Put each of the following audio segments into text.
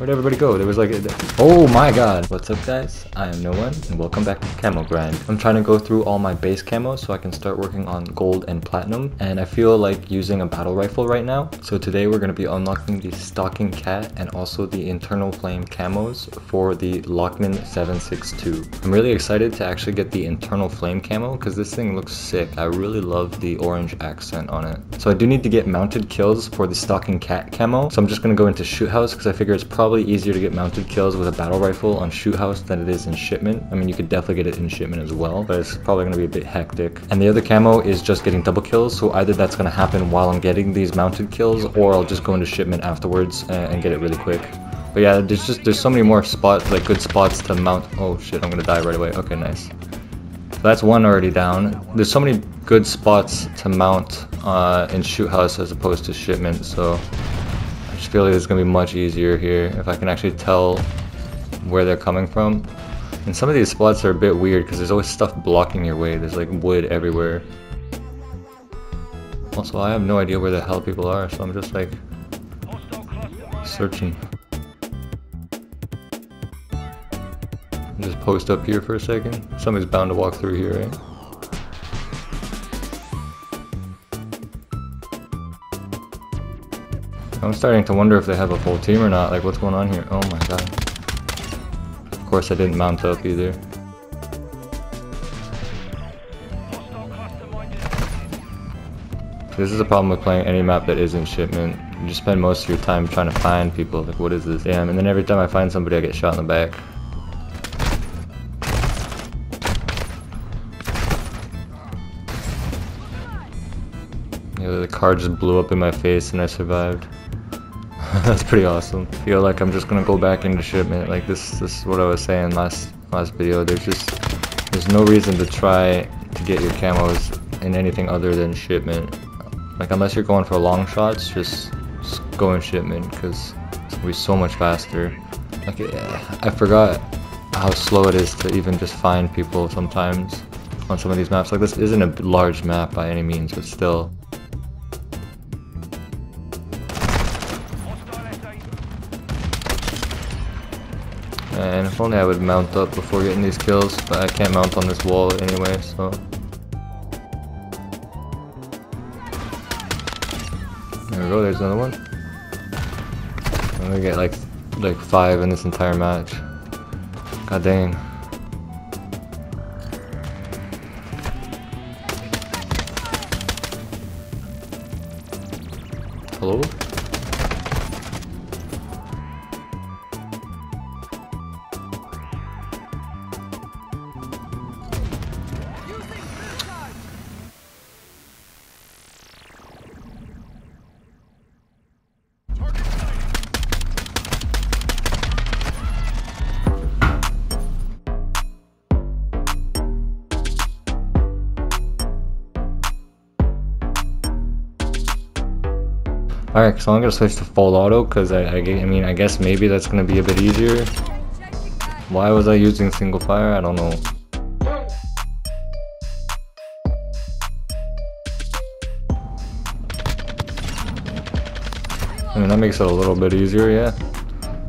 Where'd everybody go? There was like, oh my god. What's up guys? I am No One and welcome back to Camo Grind. I'm trying to go through all my base camos so I can start working on gold and platinum. And I feel like using a battle rifle right now. So today we're going to be unlocking the Stalking Cat and also the Internal Flame camos for the Lachman 762. I'm really excited to actually get the Internal Flame camo because this thing looks sick. I really love the orange accent on it. So I do need to get mounted kills for the Stalking Cat camo. So I'm just going to go into Shoot House because I figure it's probably probably easier to get mounted kills with a battle rifle on shoot house than it is in shipment. I mean, you could definitely get it in shipment as well, but it's probably going to be a bit hectic. And the other camo is just getting double kills, so either that's going to happen while I'm getting these mounted kills, or I'll just go into shipment afterwards and, and get it really quick. But yeah, there's just there's so many more spots, like good spots to mount. Oh shit, I'm gonna die right away. Okay, nice. So that's one already down. There's so many good spots to mount uh, in shoot house as opposed to shipment, so just feel like it's gonna be much easier here if I can actually tell where they're coming from. And some of these spots are a bit weird because there's always stuff blocking your way. There's like wood everywhere. Also, I have no idea where the hell people are, so I'm just like searching. Just post up here for a second. Somebody's bound to walk through here, right? I'm starting to wonder if they have a full team or not. Like, what's going on here? Oh my god. Of course, I didn't mount up either. This is a problem with playing any map that isn't shipment. You just spend most of your time trying to find people. Like, what is this? Damn, and then every time I find somebody, I get shot in the back. Yeah, the car just blew up in my face and I survived. That's pretty awesome. Feel like I'm just gonna go back into shipment. Like this, this is what I was saying last last video. There's just there's no reason to try to get your camos in anything other than shipment. Like unless you're going for long shots, just, just go in shipment because it's gonna be so much faster. Like I forgot how slow it is to even just find people sometimes on some of these maps. Like this isn't a large map by any means, but still. Only I would mount up before getting these kills, but I can't mount on this wall anyway, so... There we go, there's another one. I'm gonna get like, like five in this entire match. God dang. Alright, so I'm gonna switch to full auto because I, I, I mean, I guess maybe that's gonna be a bit easier. Why was I using single fire? I don't know. I mean, that makes it a little bit easier, yeah.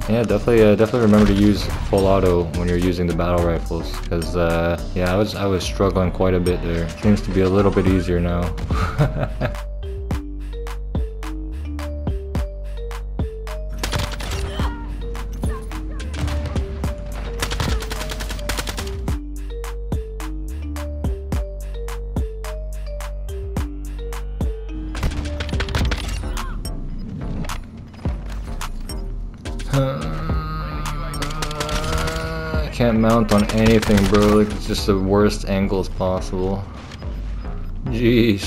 Yeah, definitely, uh, definitely remember to use full auto when you're using the battle rifles, because uh, yeah, I was I was struggling quite a bit there. Seems to be a little bit easier now. can't mount on anything, bro. Like, it's just the worst angles possible. Jeez.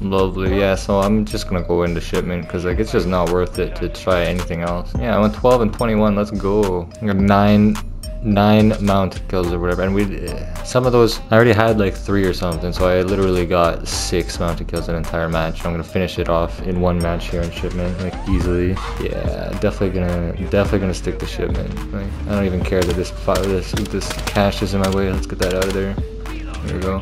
Lovely, yeah, so I'm just gonna go into shipment because like it's just not worth it to try anything else. Yeah, I went 12 and 21, let's go. I got 9 nine mount kills or whatever and we some of those i already had like three or something so i literally got six mounted kills an entire match. I'm gonna finish it off in one match here in shipment like easily. Yeah definitely gonna definitely gonna stick to shipment. Like i don't even care that this this this cash is in my way. Let's get that out of there. There we go.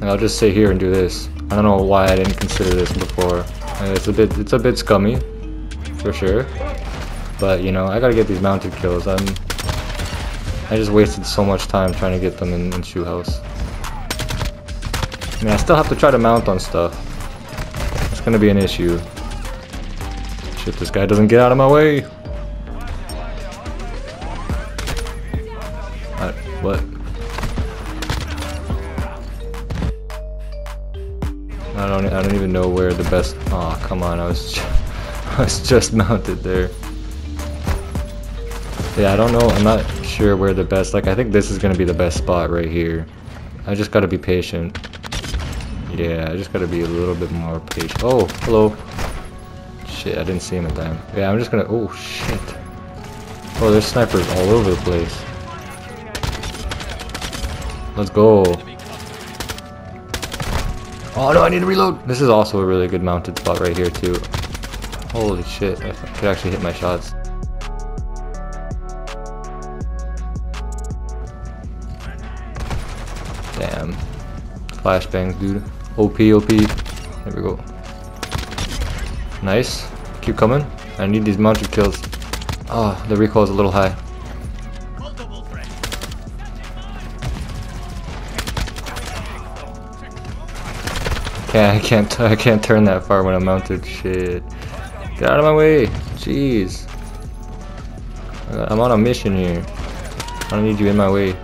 And i'll just sit here and do this. I don't know why I didn't consider this before. Uh, It's a bit, it's a bit scummy, for sure. But you know, I gotta get these mounted kills. I'm, I just wasted so much time trying to get them in, in shoot house. I mean, I still have to try to mount on stuff. It's gonna be an issue. Shit, this guy doesn't get out of my way. I, what? I don't. I don't even know where the best. Oh, come on! I was. I was just mounted there. Yeah, I don't know. I'm not sure where the best. Like, I think this is gonna be the best spot right here. I just gotta be patient. Yeah, I just gotta be a little bit more patient. Oh, hello. Shit, I didn't see him in time. Yeah, I'm just gonna. Oh shit. Oh, there's snipers all over the place. Let's go. Oh no, I need to reload! This is also a really good mounted spot right here too. Holy shit, I could actually hit my shots. Flashbangs, dude. OP, OP. There we go. Nice. Keep coming. I need these mounted kills. Oh, the recoil is a little high. Can't, I can't, I can't turn that far when I'm mounted. Shit. Get out of my way. Jeez. I'm on a mission here. I don't need you in my way.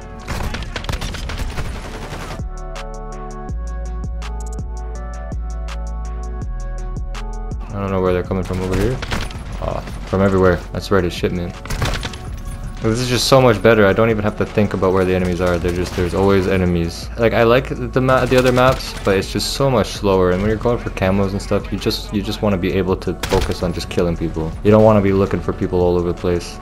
Don't know where they're coming from over here. Ah, from everywhere. That's right, it's shipment. This is just so much better. I don't even have to think about where the enemies are. They're just there's always enemies. Like I like the ma the other maps, but it's just so much slower. And when you're going for camos and stuff, you just you just want to be able to focus on just killing people. You don't want to be looking for people all over the place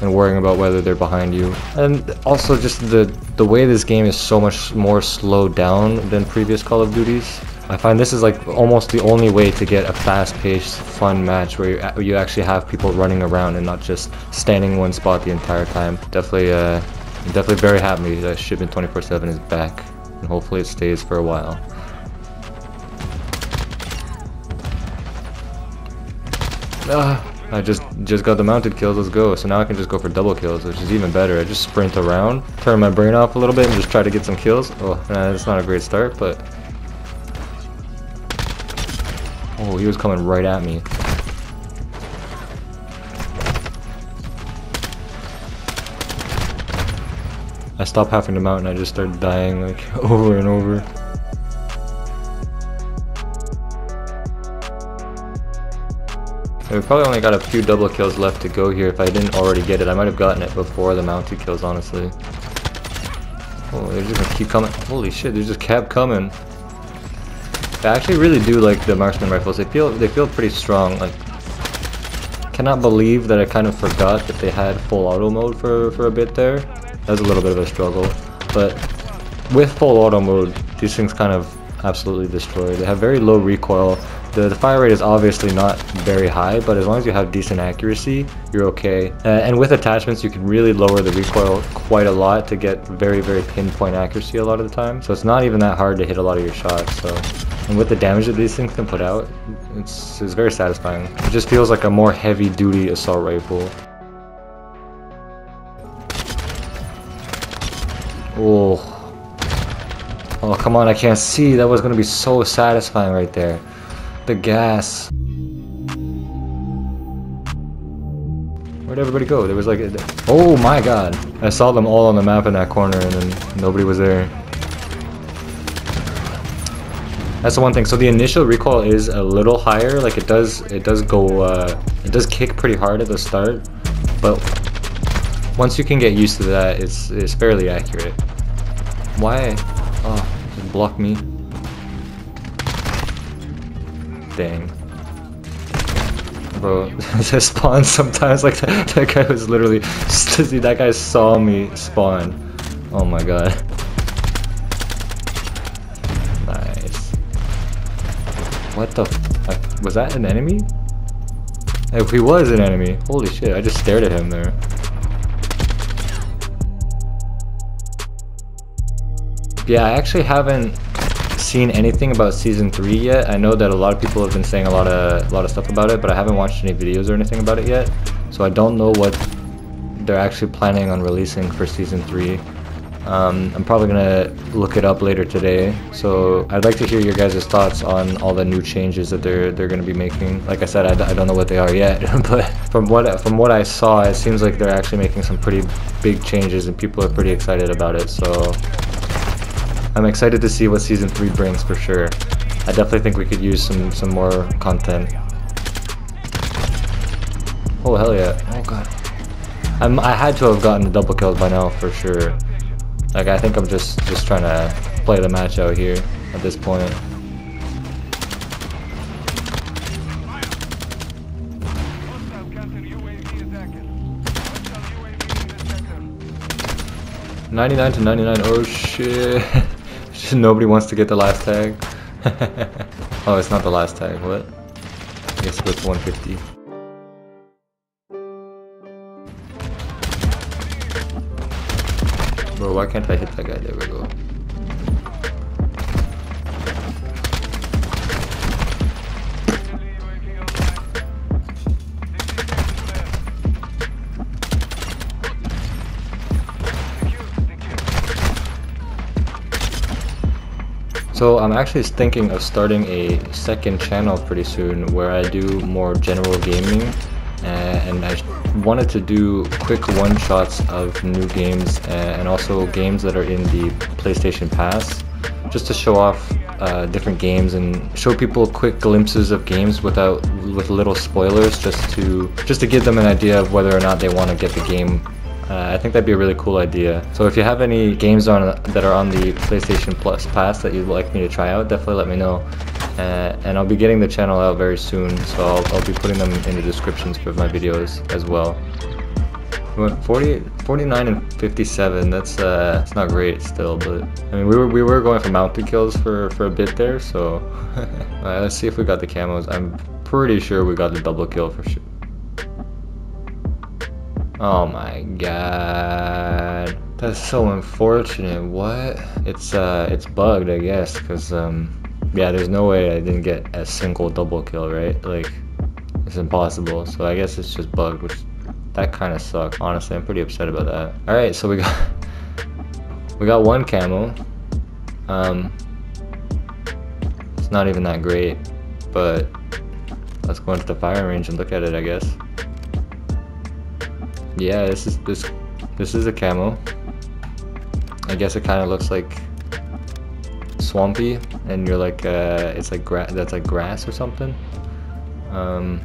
and worrying about whether they're behind you. And also just the the way this game is so much more slowed down than previous Call of Duties. I find this is like almost the only way to get a fast-paced, fun match where you, you actually have people running around and not just standing one spot the entire time. Definitely, uh, I'm definitely very happy that Shipment 24/7 is back, and hopefully it stays for a while. Ah, I just just got the mounted kills. Let's go. So now I can just go for double kills, which is even better. I just sprint around, turn my brain off a little bit, and just try to get some kills. Oh, nah, that's not a great start, but Oh, he was coming right at me. I stopped having to mount and I just started dying like over and over. we probably only got a few double kills left to go here if I didn't already get it. I might have gotten it before the mounted kills, honestly. Oh, they're just gonna keep coming. Holy shit, they just kept coming. I actually really do like the marksman rifles. They feel they feel pretty strong. Like, cannot believe that I kind of forgot that they had full auto mode for for a bit there. That was a little bit of a struggle, but with full auto mode, these things kind of absolutely destroy. They have very low recoil. The, the fire rate is obviously not very high, but as long as you have decent accuracy, you're okay. Uh, and with attachments, you can really lower the recoil quite a lot to get very, very pinpoint accuracy a lot of the time. So it's not even that hard to hit a lot of your shots. So, and with the damage that these things can put out, it's, it's very satisfying. It just feels like a more heavy-duty assault rifle. Oh. Oh, come on, I can't see. That was going to be so satisfying right there. The gas. Where'd everybody go? There was like... A, oh my god. I saw them all on the map in that corner and then nobody was there. That's the one thing. So the initial recoil is a little higher. Like it does, it does go, uh, it does kick pretty hard at the start. But once you can get used to that, it's, it's fairly accurate. Why? Oh, block me. Dang. Bro, this spawn sometimes like that, that guy was literally that guy saw me spawn. Oh my god. Nice. What the fuck? Was that an enemy? If he was an enemy, holy shit, I just stared at him there. Yeah, I actually haven't seen anything about season three yet. I know that a lot of people have been saying a lot of a lot of stuff about it, but I haven't watched any videos or anything about it yet. So I don't know what they're actually planning on releasing for season three. Um, I'm probably gonna look it up later today. So I'd like to hear your guys' thoughts on all the new changes that they're they're gonna be making. Like I said, I, I don't know what they are yet, but from what from what I saw, it seems like they're actually making some pretty big changes, and people are pretty excited about it. So I'm excited to see what season three brings for sure. I definitely think we could use some some more content. Oh hell yeah! Oh god. I'm, I had to have gotten a double kill by now for sure. Like I think I'm just just trying to play the match out here at this point. Ninety-nine to ninety-nine. Oh shit! nobody wants to get the last tag. oh, it's not the last tag. What? I guess it's 150. Bro, why can't I hit that guy? There we go. So I'm actually thinking of starting a second channel pretty soon where I do more general gaming and I wanted to do quick one-shots of new games and also games that are in the PlayStation Pass just to show off uh, different games and show people quick glimpses of games without with little spoilers just to just to give them an idea of whether or not they want to get the game uh, I think that'd be a really cool idea. So if you have any games on that are on the PlayStation Plus Pass that you'd like me to try out, definitely let me know. Uh, and I'll be getting the channel out very soon, so I'll, I'll be putting them in the descriptions for my videos as well. We went 40, 49 and 57. That's uh, that's not great still, but I mean we were we were going for mounted kills for for a bit there. So right, let's see if we got the camos. I'm pretty sure we got the double kill for sure. Oh my god. That's so unfortunate. What? It's uh it's bugged, I guess, cuz um yeah, there's no way I didn't get a single double kill, right? Like, it's impossible. So I guess it's just bugged, which that kind of sucks. Honestly, I'm pretty upset about that. All right, so we got we got one camo. Um, it's not even that great, but let's go into the firing range and look at it, I guess. Yeah, this is this this is a camo. I guess it kind of looks like swampy and you're like uh, it's like grass that's like grass or something um,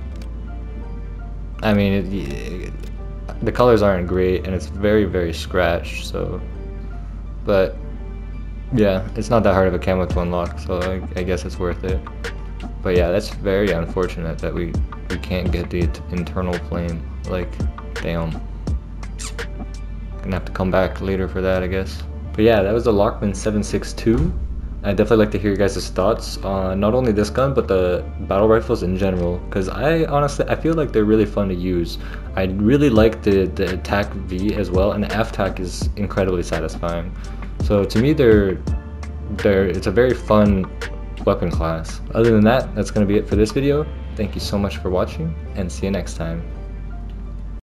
I mean it, it, the colors aren't great and it's very very scratched so but yeah it's not that hard of a camo to unlock so I, I guess it's worth it but yeah that's very unfortunate that we we can't get the internal flame like damn gonna have to come back later for that I guess but yeah that was the Lachman 762 I definitely like to hear you guys' thoughts on not only this gun but the battle rifles in general because I honestly I feel like they're really fun to use. I really like the the TAQ-V as well and the FTAC is incredibly satisfying. So to me they're they're it's a very fun weapon class. Other than that, that's gonna be it for this video. Thank you so much for watching and see you next time.